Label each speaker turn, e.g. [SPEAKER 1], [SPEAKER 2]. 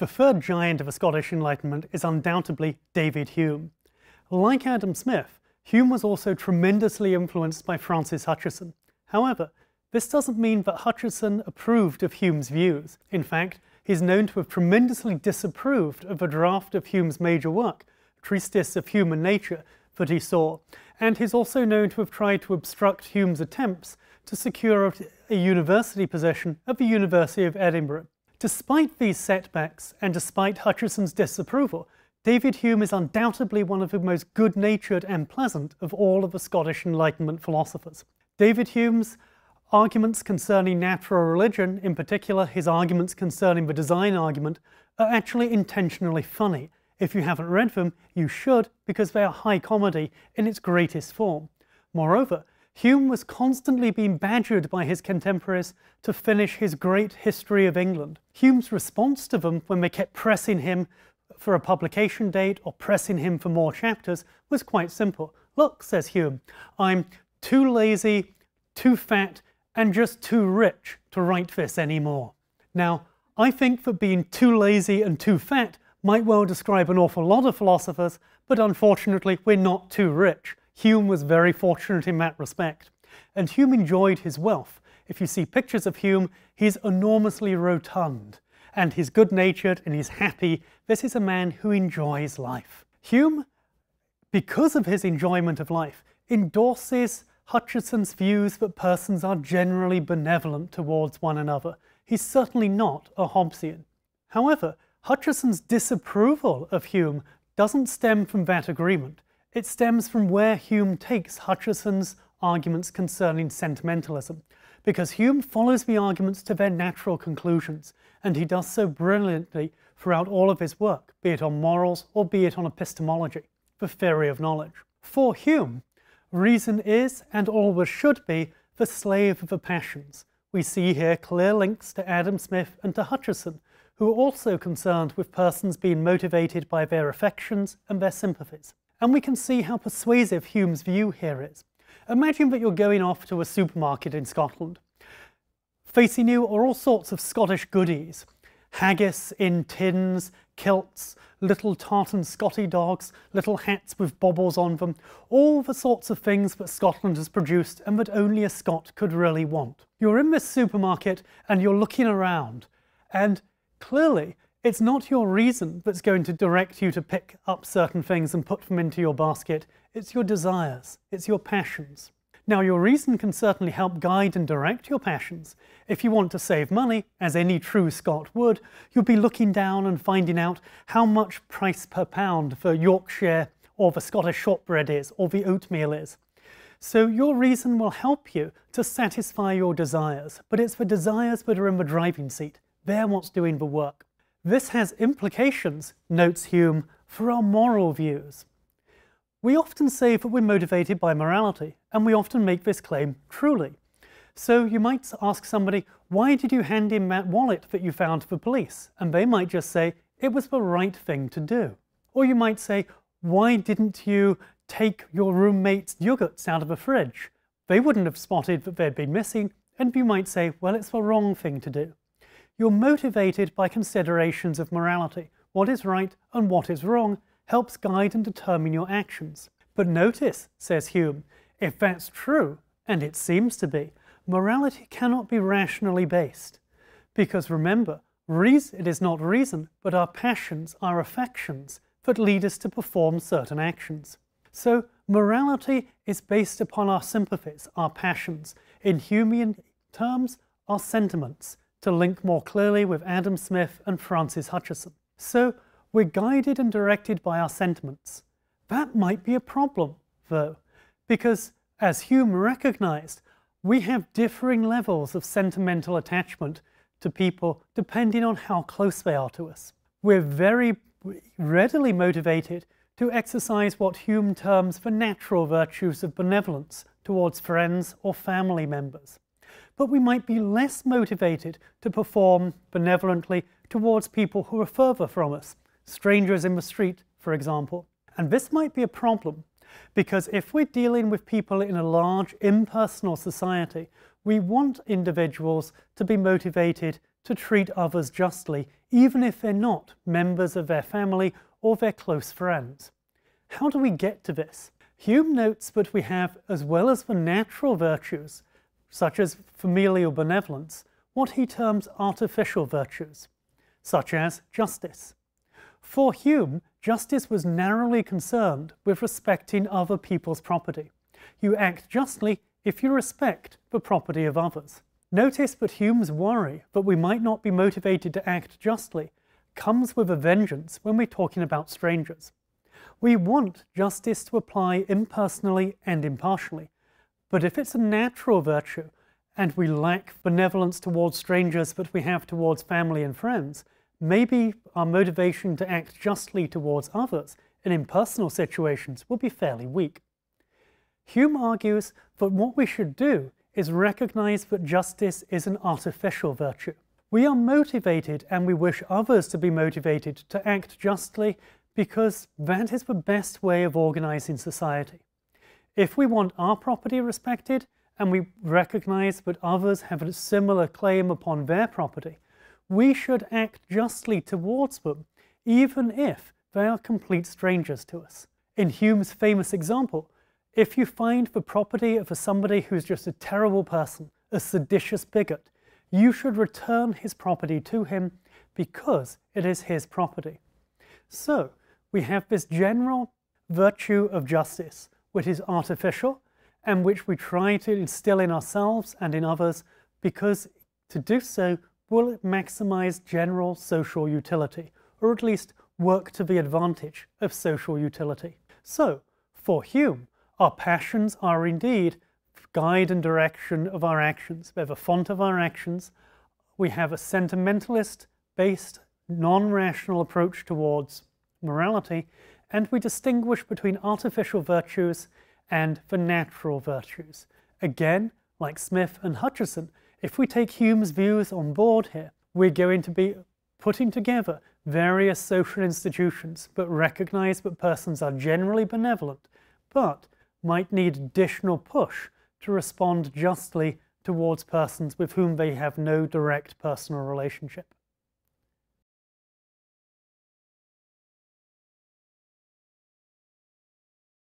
[SPEAKER 1] The third giant of the Scottish Enlightenment is undoubtedly David Hume. Like Adam Smith, Hume was also tremendously influenced by Francis Hutcheson. However, this doesn't mean that Hutcheson approved of Hume's views. In fact, he's known to have tremendously disapproved of a draft of Hume's major work, Treatise of Human Nature, that he saw, and he's also known to have tried to obstruct Hume's attempts to secure a university position at the University of Edinburgh. Despite these setbacks, and despite Hutcheson's disapproval, David Hume is undoubtedly one of the most good-natured and pleasant of all of the Scottish Enlightenment philosophers. David Hume's arguments concerning natural religion, in particular his arguments concerning the design argument, are actually intentionally funny. If you haven't read them, you should, because they are high comedy in its greatest form. Moreover, Hume was constantly being badgered by his contemporaries to finish his great history of England. Hume's response to them when they kept pressing him for a publication date or pressing him for more chapters was quite simple. Look, says Hume, I'm too lazy, too fat, and just too rich to write this anymore. Now, I think that being too lazy and too fat might well describe an awful lot of philosophers, but unfortunately we're not too rich. Hume was very fortunate in that respect. And Hume enjoyed his wealth. If you see pictures of Hume, he's enormously rotund and he's good natured and he's happy. This is a man who enjoys life. Hume, because of his enjoyment of life, endorses Hutcheson's views that persons are generally benevolent towards one another. He's certainly not a Hobbesian. However, Hutcheson's disapproval of Hume doesn't stem from that agreement. It stems from where Hume takes Hutcheson's arguments concerning sentimentalism because Hume follows the arguments to their natural conclusions, and he does so brilliantly throughout all of his work, be it on morals or be it on epistemology, the theory of knowledge. For Hume, reason is, and always should be, the slave of the passions. We see here clear links to Adam Smith and to Hutcheson, who are also concerned with persons being motivated by their affections and their sympathies. And we can see how persuasive Hume's view here is. Imagine that you're going off to a supermarket in Scotland. Facing you are all sorts of Scottish goodies. Haggis in tins, kilts, little tartan Scotty dogs, little hats with baubles on them, all the sorts of things that Scotland has produced and that only a Scot could really want. You're in this supermarket and you're looking around, and clearly it's not your reason that's going to direct you to pick up certain things and put them into your basket. It's your desires, it's your passions. Now, your reason can certainly help guide and direct your passions. If you want to save money, as any true Scot would, you'll be looking down and finding out how much price per pound for Yorkshire or the Scottish shortbread is, or the oatmeal is. So your reason will help you to satisfy your desires, but it's the desires that are in the driving seat. They're what's doing the work. This has implications, notes Hume, for our moral views. We often say that we're motivated by morality, and we often make this claim truly. So you might ask somebody, why did you hand in that wallet that you found to the police? And they might just say, it was the right thing to do. Or you might say, why didn't you take your roommate's yogurts out of the fridge? They wouldn't have spotted that they'd been missing, and you might say, well, it's the wrong thing to do. You're motivated by considerations of morality. What is right and what is wrong helps guide and determine your actions. But notice, says Hume, if that's true, and it seems to be, morality cannot be rationally based. Because remember, reason it is not reason, but our passions, our affections, that lead us to perform certain actions. So morality is based upon our sympathies, our passions, in Humean terms, our sentiments, to link more clearly with Adam Smith and Francis Hutcheson. So we're guided and directed by our sentiments. That might be a problem, though, because as Hume recognized, we have differing levels of sentimental attachment to people depending on how close they are to us. We're very readily motivated to exercise what Hume terms the natural virtues of benevolence towards friends or family members. But we might be less motivated to perform benevolently towards people who are further from us, strangers in the street, for example. And this might be a problem because if we're dealing with people in a large impersonal society, we want individuals to be motivated to treat others justly, even if they're not members of their family or their close friends. How do we get to this? Hume notes that we have, as well as the natural virtues, such as familial benevolence, what he terms artificial virtues, such as justice. For Hume, justice was narrowly concerned with respecting other people's property. You act justly if you respect the property of others. Notice that Hume's worry that we might not be motivated to act justly comes with a vengeance when we're talking about strangers. We want justice to apply impersonally and impartially, but if it's a natural virtue and we lack benevolence towards strangers that we have towards family and friends, maybe our motivation to act justly towards others in impersonal situations will be fairly weak. Hume argues that what we should do is recognize that justice is an artificial virtue. We are motivated and we wish others to be motivated to act justly because that is the best way of organizing society. If we want our property respected and we recognize that others have a similar claim upon their property, we should act justly towards them, even if they are complete strangers to us. In Hume's famous example, if you find the property of somebody who's just a terrible person, a seditious bigot, you should return his property to him because it is his property. So, we have this general virtue of justice, which is artificial and which we try to instill in ourselves and in others because to do so will maximize general social utility, or at least work to the advantage of social utility. So, for Hume, our passions are indeed guide and direction of our actions. They're the font of our actions. We have a sentimentalist based, non rational approach towards morality, and we distinguish between artificial virtues and the natural virtues. Again, like Smith and Hutcheson, if we take Hume's views on board here, we're going to be putting together various social institutions that recognize that persons are generally benevolent, but might need additional push to respond justly towards persons with whom they have no direct personal relationship.